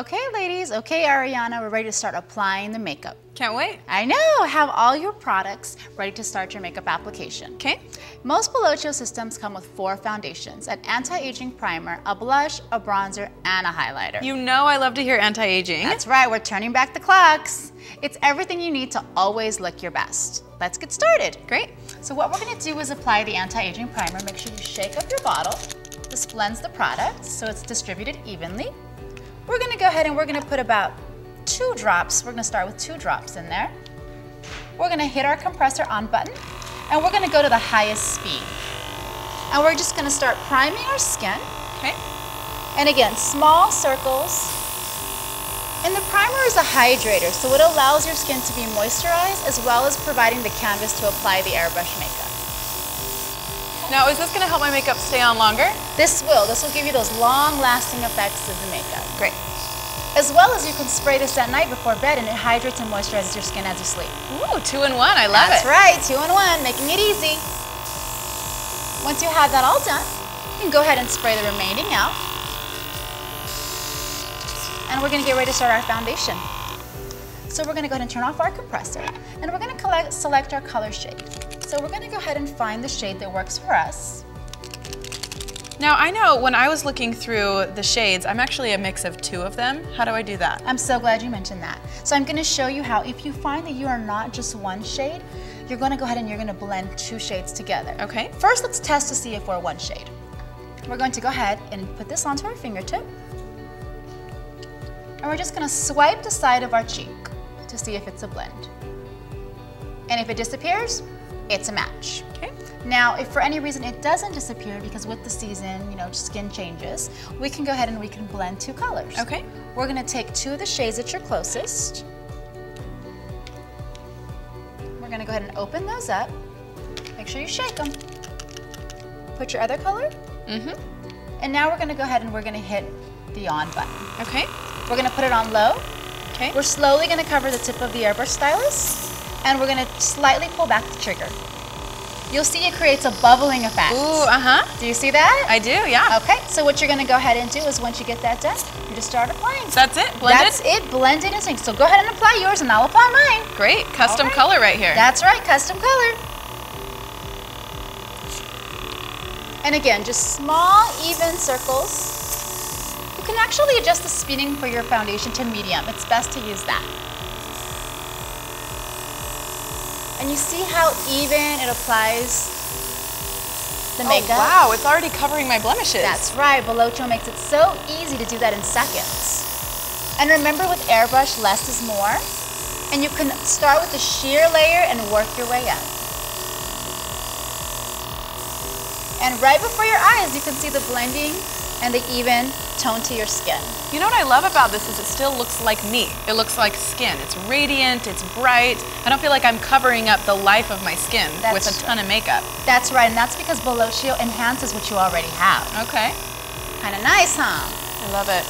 Okay, ladies. Okay, Ariana, we're ready to start applying the makeup. Can't wait. I know. Have all your products ready to start your makeup application. Okay. Most Belloccio systems come with four foundations, an anti-aging primer, a blush, a bronzer, and a highlighter. You know I love to hear anti-aging. That's right, we're turning back the clocks. It's everything you need to always look your best. Let's get started. Great. So what we're gonna do is apply the anti-aging primer. Make sure you shake up your bottle. This blends the product so it's distributed evenly. We're gonna go ahead and we're gonna put about two drops. We're gonna start with two drops in there. We're gonna hit our compressor on button and we're gonna go to the highest speed. And we're just gonna start priming our skin. Okay. And again, small circles. And the primer is a hydrator, so it allows your skin to be moisturized as well as providing the canvas to apply the airbrush makeup. Now, is this gonna help my makeup stay on longer? This will. This will give you those long-lasting effects of the makeup. Great. As well as you can spray this at night before bed and it hydrates and moisturizes your skin as you sleep. Ooh, two in one, I love That's it. That's right, two in one, making it easy. Once you have that all done, you can go ahead and spray the remaining out. And we're gonna get ready to start our foundation. So we're gonna go ahead and turn off our compressor and we're gonna collect, select our color shade. So we're gonna go ahead and find the shade that works for us. Now, I know when I was looking through the shades, I'm actually a mix of two of them. How do I do that? I'm so glad you mentioned that. So I'm gonna show you how if you find that you are not just one shade, you're gonna go ahead and you're gonna blend two shades together. Okay. First, let's test to see if we're one shade. We're going to go ahead and put this onto our fingertip. And we're just gonna swipe the side of our cheek to see if it's a blend. And if it disappears, it's a match. Okay. Now, if for any reason it doesn't disappear, because with the season, you know, skin changes, we can go ahead and we can blend two colors. Okay. We're gonna take two of the shades that you're closest. We're gonna go ahead and open those up. Make sure you shake them. Put your other color. Mm-hmm. And now we're gonna go ahead and we're gonna hit the on button. Okay. We're gonna put it on low. Okay. We're slowly gonna cover the tip of the airbrush stylus and we're gonna slightly pull back the trigger. You'll see it creates a bubbling effect. Ooh, uh-huh. Do you see that? I do, yeah. Okay, so what you're gonna go ahead and do is once you get that done, you just start applying. That's it? Blended? That's it, blended and sync. So go ahead and apply yours and I'll apply mine. Great. Custom right. color right here. That's right, custom color. And again, just small, even circles. You can actually adjust the speeding for your foundation to medium. It's best to use that. And you see how even it applies the oh, makeup? Oh, wow, it's already covering my blemishes. That's right, Belloccio makes it so easy to do that in seconds. And remember with airbrush, less is more. And you can start with a sheer layer and work your way up. And right before your eyes, you can see the blending and the even tone to your skin. You know what I love about this is it still looks like me. It looks like skin. It's radiant, it's bright. I don't feel like I'm covering up the life of my skin That's with a ton of makeup. That's right, and that's because Belloccio enhances what you already have. Okay. Kind of nice, huh? I love it.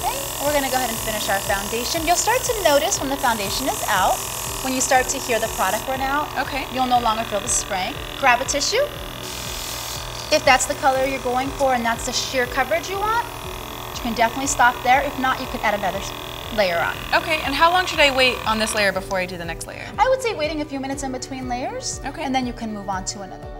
Okay, we're gonna go ahead and finish our foundation. You'll start to notice when the foundation is out, when you start to hear the product run out, Okay. you'll no longer feel the spray. Grab a tissue. If that's the color you're going for and that's the sheer coverage you want, you can definitely stop there. If not, you can add another layer on. Okay, and how long should I wait on this layer before I do the next layer? I would say waiting a few minutes in between layers, Okay. and then you can move on to another layer.